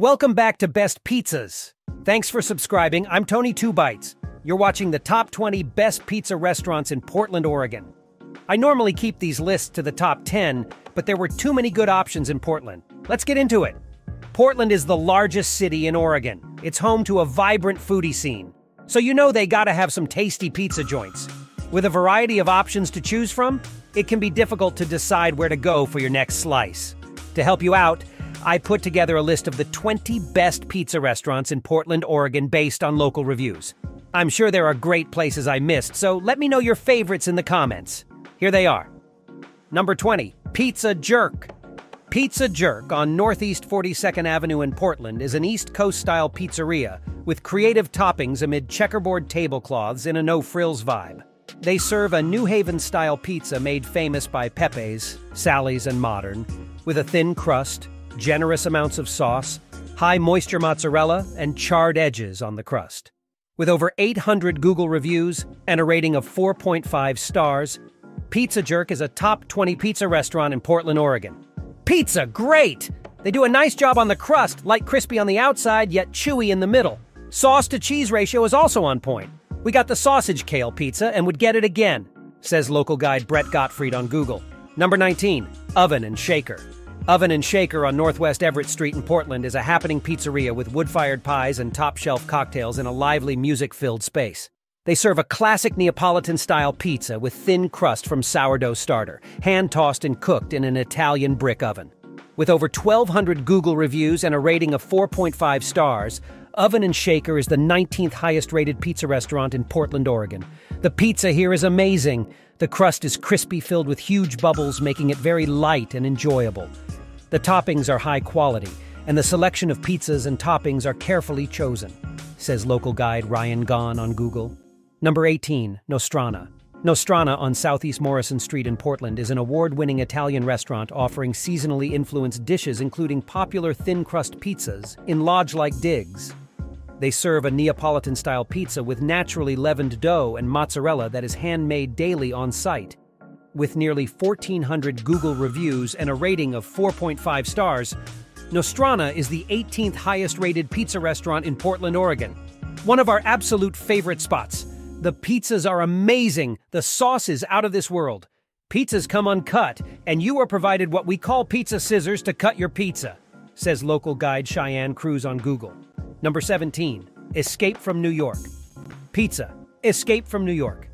Welcome back to Best Pizzas. Thanks for subscribing. I'm Tony Two Bites. You're watching the top 20 best pizza restaurants in Portland, Oregon. I normally keep these lists to the top 10, but there were too many good options in Portland. Let's get into it. Portland is the largest city in Oregon. It's home to a vibrant foodie scene. So you know they gotta have some tasty pizza joints. With a variety of options to choose from, it can be difficult to decide where to go for your next slice. To help you out, I put together a list of the 20 best pizza restaurants in Portland, Oregon based on local reviews. I'm sure there are great places I missed, so let me know your favorites in the comments. Here they are. Number 20, Pizza Jerk. Pizza Jerk on Northeast 42nd Avenue in Portland is an East Coast style pizzeria with creative toppings amid checkerboard tablecloths in a no frills vibe. They serve a New Haven style pizza made famous by Pepe's, Sally's, and Modern, with a thin crust, generous amounts of sauce, high moisture mozzarella, and charred edges on the crust. With over 800 Google reviews and a rating of 4.5 stars, Pizza Jerk is a top 20 pizza restaurant in Portland, Oregon. Pizza, great! They do a nice job on the crust, light crispy on the outside, yet chewy in the middle. Sauce to cheese ratio is also on point. We got the sausage kale pizza and would get it again, says local guide Brett Gottfried on Google. Number 19, Oven and Shaker. Oven and Shaker on Northwest Everett Street in Portland is a happening pizzeria with wood fired pies and top shelf cocktails in a lively music filled space. They serve a classic Neapolitan style pizza with thin crust from sourdough starter, hand tossed and cooked in an Italian brick oven. With over 1,200 Google reviews and a rating of 4.5 stars, Oven and Shaker is the 19th highest rated pizza restaurant in Portland, Oregon. The pizza here is amazing. The crust is crispy, filled with huge bubbles, making it very light and enjoyable. The toppings are high quality, and the selection of pizzas and toppings are carefully chosen, says local guide Ryan Gahn on Google. Number 18, Nostrana. Nostrana on Southeast Morrison Street in Portland is an award winning Italian restaurant offering seasonally influenced dishes, including popular thin crust pizzas, in lodge like digs. They serve a Neapolitan style pizza with naturally leavened dough and mozzarella that is handmade daily on site. With nearly 1,400 Google reviews and a rating of 4.5 stars, Nostrana is the 18th highest rated pizza restaurant in Portland, Oregon. One of our absolute favorite spots. The pizzas are amazing, the sauce is out of this world. Pizzas come uncut, and you are provided what we call pizza scissors to cut your pizza, says local guide Cheyenne Cruz on Google. Number 17, Escape from New York. Pizza, Escape from New York.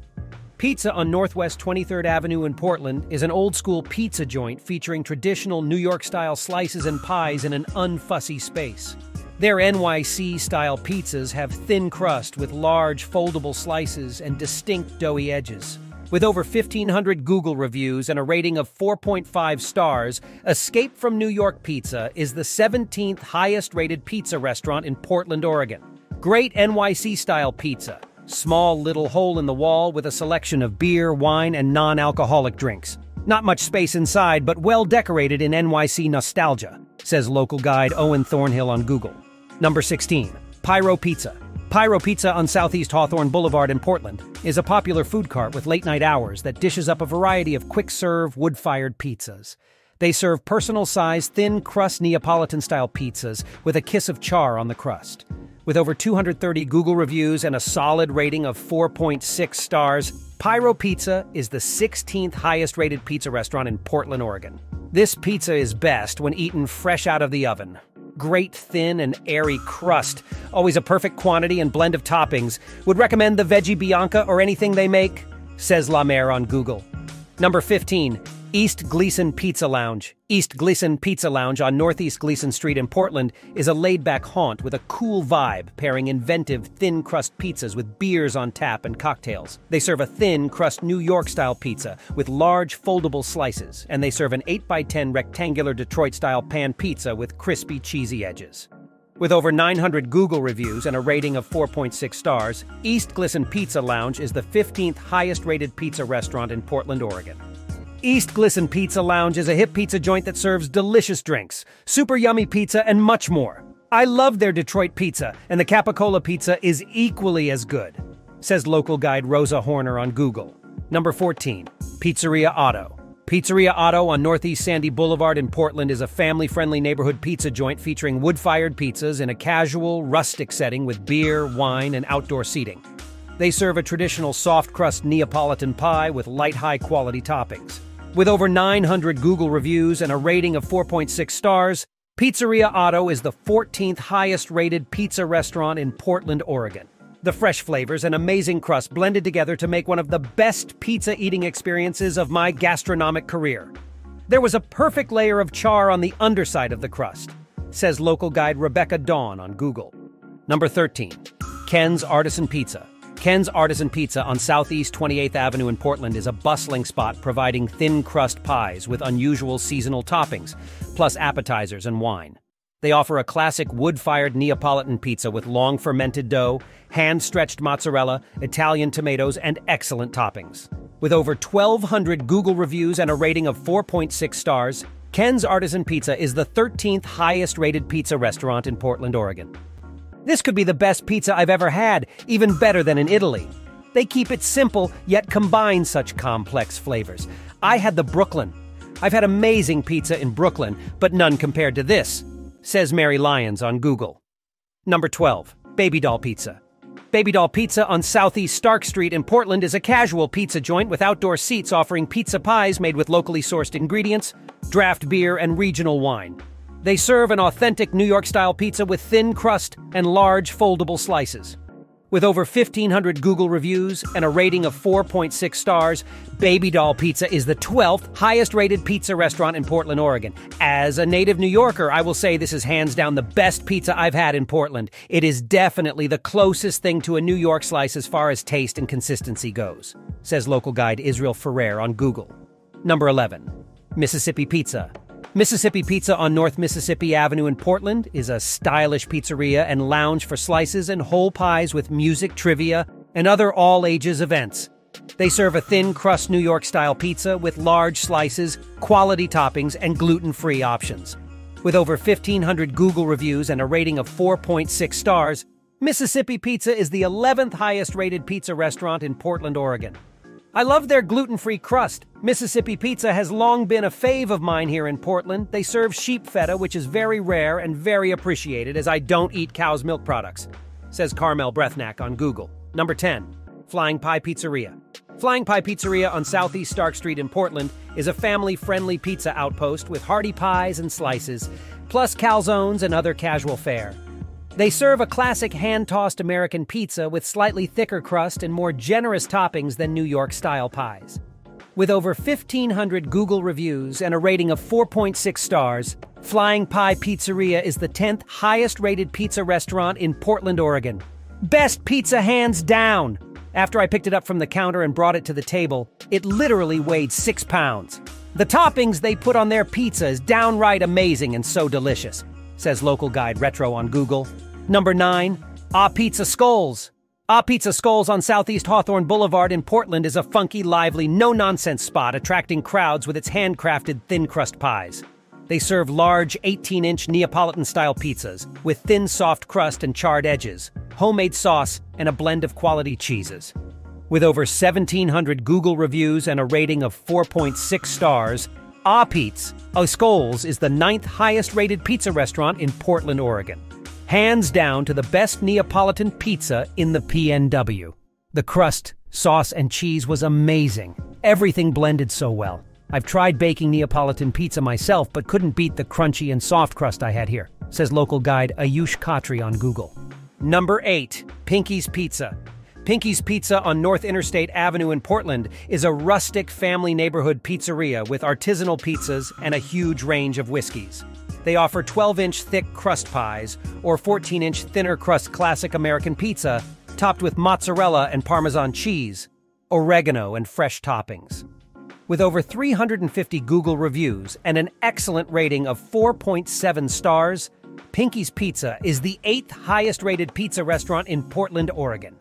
Pizza on Northwest 23rd Avenue in Portland is an old school pizza joint featuring traditional New York style slices and pies in an unfussy space. Their NYC style pizzas have thin crust with large foldable slices and distinct doughy edges. With over 1,500 Google reviews and a rating of 4.5 stars, Escape from New York Pizza is the 17th highest rated pizza restaurant in Portland, Oregon. Great NYC style pizza, Small little hole in the wall with a selection of beer, wine, and non alcoholic drinks. Not much space inside, but well decorated in NYC nostalgia, says local guide Owen Thornhill on Google. Number 16, Pyro Pizza. Pyro Pizza on Southeast Hawthorne Boulevard in Portland is a popular food cart with late night hours that dishes up a variety of quick serve, wood fired pizzas. They serve personal sized, thin crust Neapolitan style pizzas with a kiss of char on the crust. With over 230 Google reviews and a solid rating of 4.6 stars, Pyro Pizza is the 16th highest rated pizza restaurant in Portland, Oregon. This pizza is best when eaten fresh out of the oven. Great thin and airy crust, always a perfect quantity and blend of toppings. Would recommend the Veggie Bianca or anything they make, says La Mer on Google. Number 15, East Glisan Pizza Lounge. East Glisan Pizza Lounge on Northeast Glisan Street in Portland is a laid back haunt with a cool vibe, pairing inventive thin crust pizzas with beers on tap and cocktails. They serve a thin crust New York style pizza with large foldable slices, and they serve an 8x10 rectangular Detroit style pan pizza with crispy, cheesy edges. With over 900 Google reviews and a rating of 4.6 stars, East Glisan Pizza Lounge is the 15th highest rated pizza restaurant in Portland, Oregon. East Glisan Pizza Lounge is a hip pizza joint that serves delicious drinks, super yummy pizza, and much more. I love their Detroit pizza, and the Capicola pizza is equally as good, says local guide Rosa Horner on Google. Number 14, Pizzeria Otto. Pizzeria Otto on Northeast Sandy Boulevard in Portland is a family friendly neighborhood pizza joint featuring wood fired pizzas in a casual, rustic setting with beer, wine, and outdoor seating. They serve a traditional soft crust Neapolitan pie with light, high quality toppings. With over 900 Google reviews and a rating of 4.6 stars, Pizzeria Otto is the 14th highest rated pizza restaurant in Portland, Oregon. The fresh flavors and amazing crust blended together to make one of the best pizza eating experiences of my gastronomic career. There was a perfect layer of char on the underside of the crust, says local guide Rebecca Dawn on Google. Number 13. Ken's Artisan Pizza. Ken's Artisan Pizza on Southeast 28th Avenue in Portland is a bustling spot providing thin crust pies with unusual seasonal toppings, plus appetizers and wine. They offer a classic wood-fired Neapolitan pizza with long fermented dough, hand-stretched mozzarella, Italian tomatoes, and excellent toppings. With over 1,200 Google reviews and a rating of 4.6 stars, Ken's Artisan Pizza is the 13th highest-rated pizza restaurant in Portland, Oregon. This could be the best pizza I've ever had, even better than in Italy. They keep it simple, yet combine such complex flavors. I had the Brooklyn. I've had amazing pizza in Brooklyn, but none compared to this says Mary Lyons on Google. Number 12. Baby Doll Pizza. Baby Doll Pizza on Southeast Stark Street in Portland is a casual pizza joint with outdoor seats offering pizza pies made with locally sourced ingredients, draft beer, and regional wine. They serve an authentic New York style pizza with thin crust and large foldable slices. With over 1,500 Google reviews and a rating of 4.6 stars, Baby Doll Pizza is the 12th highest rated pizza restaurant in Portland, Oregon. As a native New Yorker, I will say this is hands down the best pizza I've had in Portland. It is definitely the closest thing to a New York slice as far as taste and consistency goes, says local guide Israel Ferrer on Google. Number 11. Mississippi Pizza. Mississippi Pizza on North Mississippi Avenue in Portland is a stylish pizzeria and lounge for slices and whole pies with music, trivia, and other all ages events. They serve a thin crust New York style pizza with large slices, quality toppings, and gluten free options. With over 1,500 Google reviews and a rating of 4.6 stars, Mississippi Pizza is the 11th highest rated pizza restaurant in Portland, Oregon. I love their gluten free crust. Mississippi pizza has long been a fave of mine here in Portland. They serve sheep feta, which is very rare and very appreciated as I don't eat cow's milk products, says Carmel Brethnack on Google. Number 10, Flying Pie Pizzeria. Flying Pie Pizzeria on Southeast Stark Street in Portland is a family friendly pizza outpost with hearty pies and slices, plus calzones and other casual fare. They serve a classic hand tossed American pizza with slightly thicker crust and more generous toppings than New York style pies. With over 1,500 Google reviews and a rating of 4.6 stars, Flying Pie Pizzeria is the 10th highest rated pizza restaurant in Portland, Oregon. Best pizza hands down! After I picked it up from the counter and brought it to the table, it literally weighed six pounds. The toppings they put on their pizza is downright amazing and so delicious, says local guide Retro on Google. Number 9. Ah Pizza Skulls. Ah Pizza Skulls on Southeast Hawthorne Boulevard in Portland is a funky, lively, no nonsense spot attracting crowds with its handcrafted thin crust pies. They serve large 18 inch Neapolitan style pizzas with thin, soft crust and charred edges, homemade sauce, and a blend of quality cheeses. With over 1,700 Google reviews and a rating of 4.6 stars, Ah Pizza Skulls is the ninth highest rated pizza restaurant in Portland, Oregon hands down to the best Neapolitan pizza in the PNW. The crust, sauce, and cheese was amazing. Everything blended so well. I've tried baking Neapolitan pizza myself, but couldn't beat the crunchy and soft crust I had here, says local guide Ayush Khatri on Google. Number 8. Pinky's Pizza. Pinky's Pizza on North Interstate Avenue in Portland is a rustic family neighborhood pizzeria with artisanal pizzas and a huge range of whiskeys. They offer 12 inch thick crust pies or 14 inch thinner crust classic American pizza topped with mozzarella and Parmesan cheese, oregano, and fresh toppings. With over 350 Google reviews and an excellent rating of 4.7 stars, Pinky's Pizza is the eighth highest rated pizza restaurant in Portland, Oregon.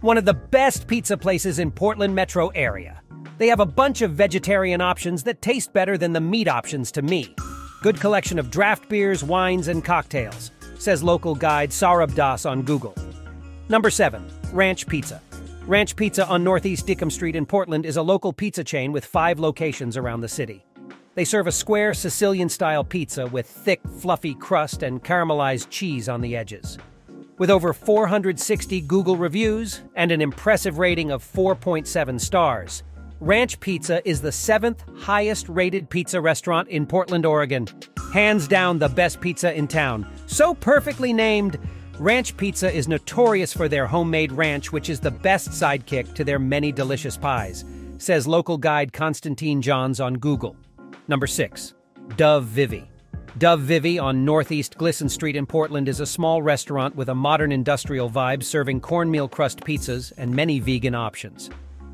One of the best pizza places in Portland metro area. They have a bunch of vegetarian options that taste better than the meat options to me. Good collection of draft beers, wines, and cocktails, says local guide Saurabh Das on Google. Number 7. Ranch Pizza. Ranch Pizza on Northeast Dekum Street in Portland is a local pizza chain with five locations around the city. They serve a square Sicilian style pizza with thick, fluffy crust and caramelized cheese on the edges. With over 460 Google reviews and an impressive rating of 4.7 stars, Ranch Pizza is the seventh highest rated pizza restaurant in Portland, Oregon. Hands down the best pizza in town. So perfectly named, Ranch Pizza is notorious for their homemade ranch, which is the best sidekick to their many delicious pies, says local guide Constantine Johns on Google. Number 6. Dove Vivi. Dove Vivi on Northeast Glisan Street in Portland is a small restaurant with a modern industrial vibe serving cornmeal crust pizzas and many vegan options.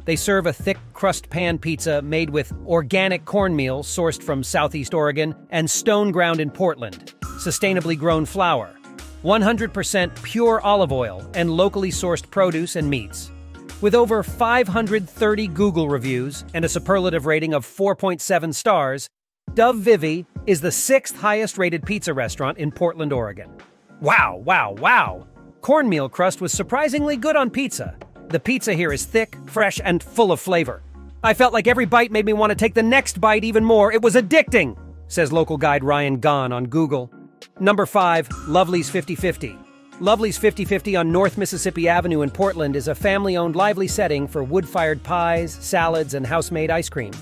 They serve a thick crust pan pizza made with organic cornmeal sourced from Southeast Oregon and stone ground in Portland, sustainably grown flour, 100% pure olive oil, and locally sourced produce and meats. With over 530 Google reviews and a superlative rating of 4.7 stars, Dove Vivi is the sixth highest rated pizza restaurant in Portland, Oregon. Wow, wow, wow! Cornmeal crust was surprisingly good on pizza, the pizza here is thick, fresh, and full of flavor. I felt like every bite made me want to take the next bite even more. It was addicting, says local guide Ryan Gahn on Google. Number 5, Lovely's 5050. Lovely's 5050 on North Mississippi Avenue in Portland is a family owned lively setting for wood fired pies, salads, and house made ice cream.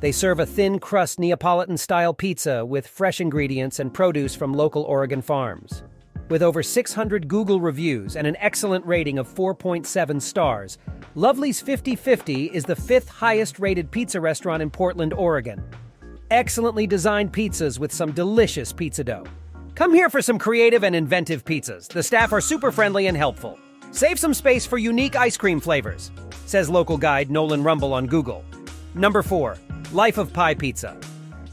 They serve a thin crust Neapolitan style pizza with fresh ingredients and produce from local Oregon farms. With over 600 Google reviews and an excellent rating of 4.7 stars, Lovely's 5050 is the fifth highest rated pizza restaurant in Portland, Oregon. Excellently designed pizzas with some delicious pizza dough. Come here for some creative and inventive pizzas. The staff are super friendly and helpful. Save some space for unique ice cream flavors, says local guide Nolan Rumble on Google. Number 4. Life of Pie Pizza.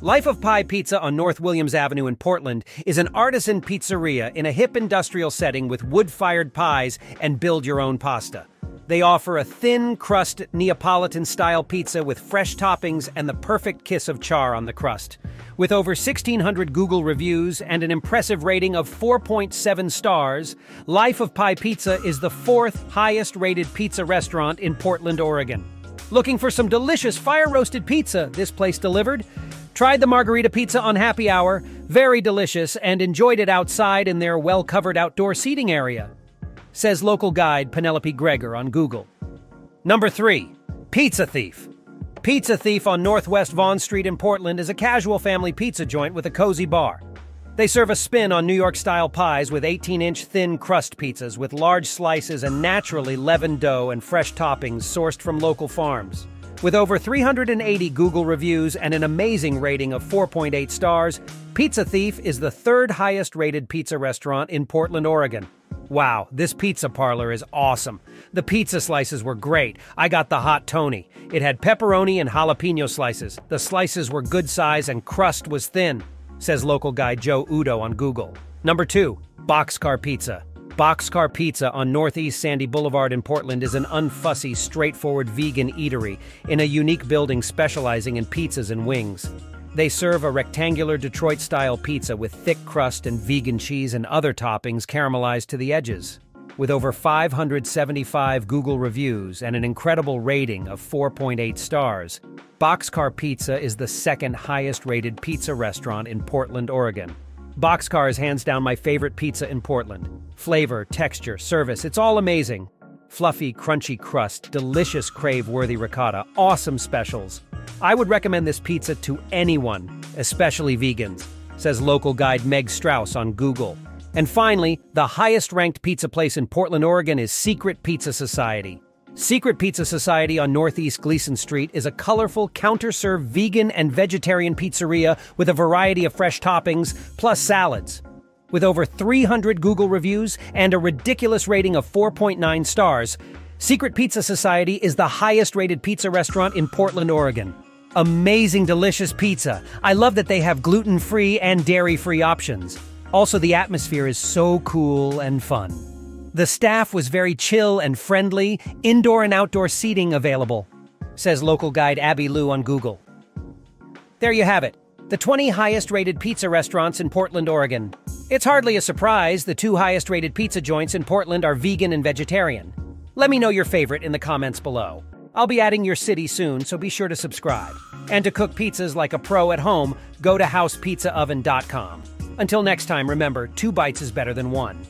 Life of Pie Pizza on North Williams Avenue in Portland is an artisan pizzeria in a hip industrial setting with wood fired pies and build your own pasta. They offer a thin crust Neapolitan style pizza with fresh toppings and the perfect kiss of char on the crust. With over 1,600 Google reviews and an impressive rating of 4.7 stars, Life of Pie Pizza is the fourth highest rated pizza restaurant in Portland, Oregon. Looking for some delicious fire roasted pizza this place delivered? Tried the margarita pizza on happy hour, very delicious, and enjoyed it outside in their well covered outdoor seating area. Says local guide Penelope Gregor on Google. Number 3. Pizza Thief. Pizza Thief on Northwest Vaughn Street in Portland is a casual family pizza joint with a cozy bar. They serve a spin on New York style pies with 18 inch thin crust pizzas with large slices and naturally leavened dough and fresh toppings sourced from local farms. With over 380 Google reviews and an amazing rating of 4.8 stars, Pizza Thief is the third highest rated pizza restaurant in Portland, Oregon. Wow, this pizza parlor is awesome. The pizza slices were great. I got the Hot Tony. It had pepperoni and jalapeno slices. The slices were good size and crust was thin, says local guy Joe Udo on Google. Number 2, Boxcar Pizza. Boxcar Pizza on Northeast Sandy Boulevard in Portland is an unfussy, straightforward vegan eatery in a unique building specializing in pizzas and wings. They serve a rectangular Detroit style pizza with thick crust and vegan cheese and other toppings caramelized to the edges. With over 575 Google reviews and an incredible rating of 4.8 stars, Boxcar Pizza is the second highest rated pizza restaurant in Portland, Oregon. Boxcar is hands down my favorite pizza in Portland. Flavor, texture, service, it's all amazing. Fluffy, crunchy crust, delicious crave-worthy ricotta, awesome specials. I would recommend this pizza to anyone, especially vegans, says local guide Meg Strauss on Google. And finally, the highest ranked pizza place in Portland, Oregon is Secret Pizza Society. Secret Pizza Society on Northeast Glisan Street is a colorful, counter-serve vegan and vegetarian pizzeria with a variety of fresh toppings, plus salads. With over 300 Google reviews and a ridiculous rating of 4.9 stars, Secret Pizza Society is the highest rated pizza restaurant in Portland, Oregon. Amazing, delicious pizza. I love that they have gluten free and dairy free options. Also, the atmosphere is so cool and fun. The staff was very chill and friendly, indoor and outdoor seating available, says local guide Abby Lou on Google. There you have it, the 20 highest rated pizza restaurants in Portland, Oregon. It's hardly a surprise the two highest rated pizza joints in Portland are vegan and vegetarian. Let me know your favorite in the comments below. I'll be adding your city soon, so be sure to subscribe. And to cook pizzas like a pro at home, go to housepizzaoven.com. Until next time, remember, two bites is better than one.